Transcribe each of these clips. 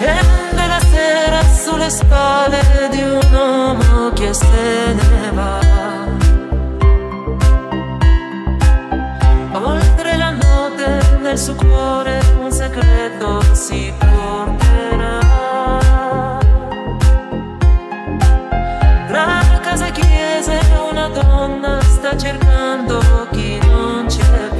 Scende la sera sulle spalle di un uomo che se ne va. Oltre la notte nel suo cuore un segreto si porterà. Tra casa e chiese una donna sta cercando chi non c'è più.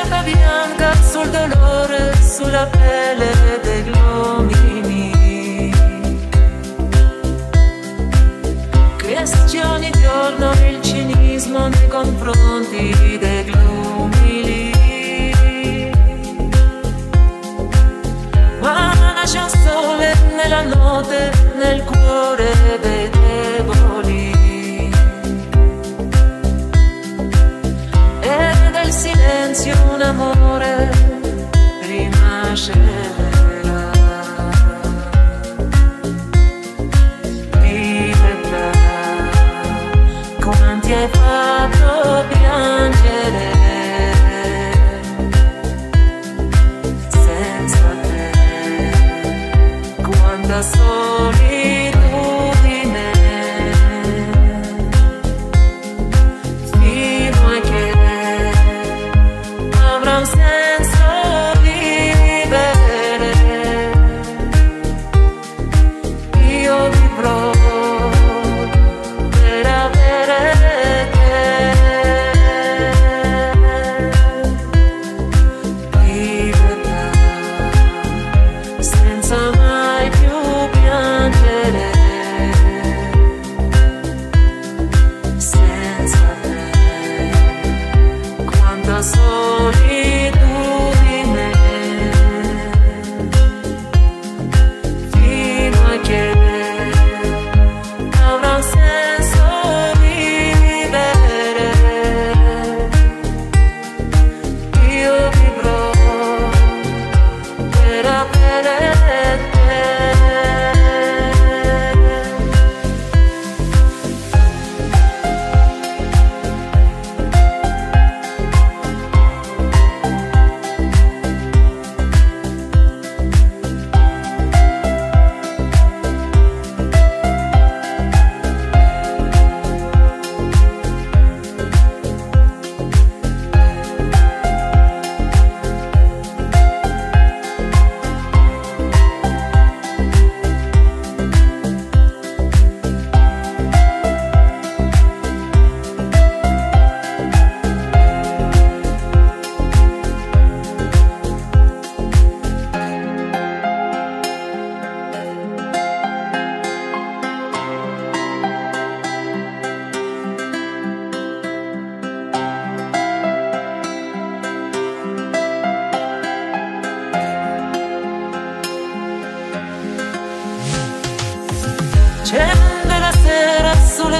Carta bianca sul dolore, sulla pelle degli uomini. Che ogni giorno il cinismo nei confronti degli umili. Ma nasce un sole nella notte, nel cuore dei quanti hai senza te, quanta solitudine.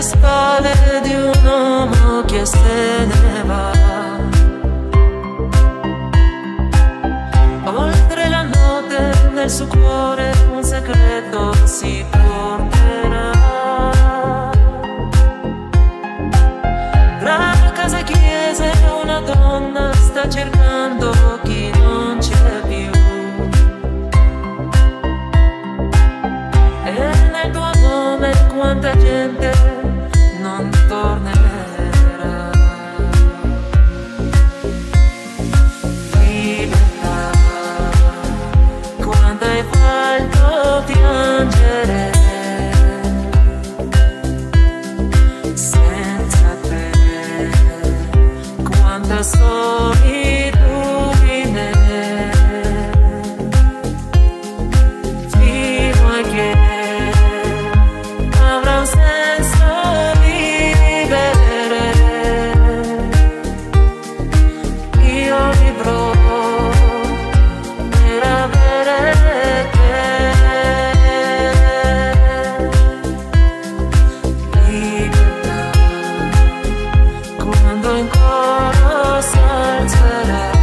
Sulle spalle di un uomo che se ne va. Oltre la notte nel suo cuore un segreto si porterà. Tra casa e chiese una donna sta cercando chi non c'è si alzerà,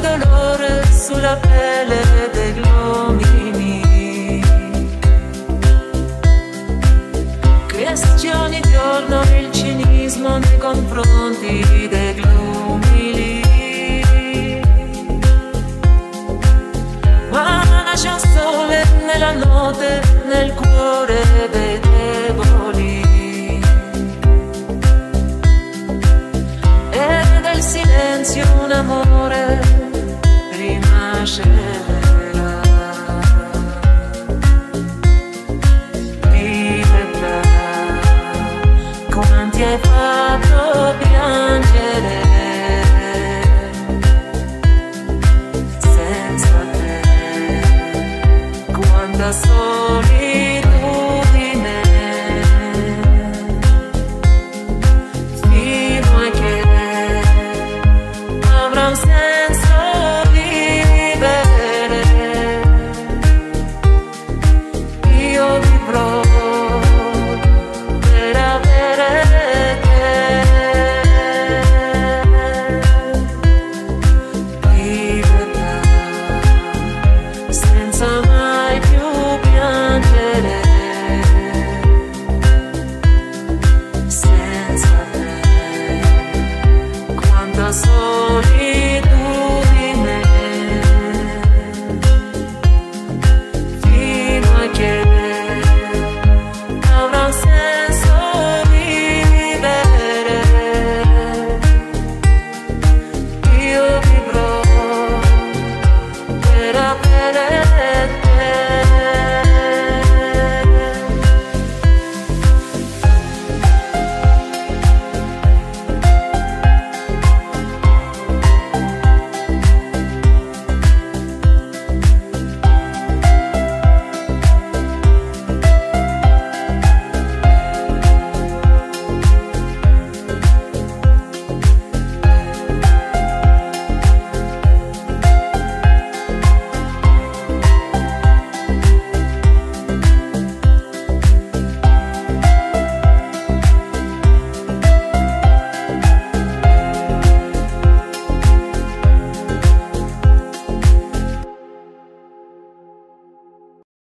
dolore, sulla pelle degli uomini. Cresce ogni giorno il cinismo nei confronti degli umili. Ma nasce un sole nella notte, nel cuore hai fatto piangere senza te, quanta solitudine.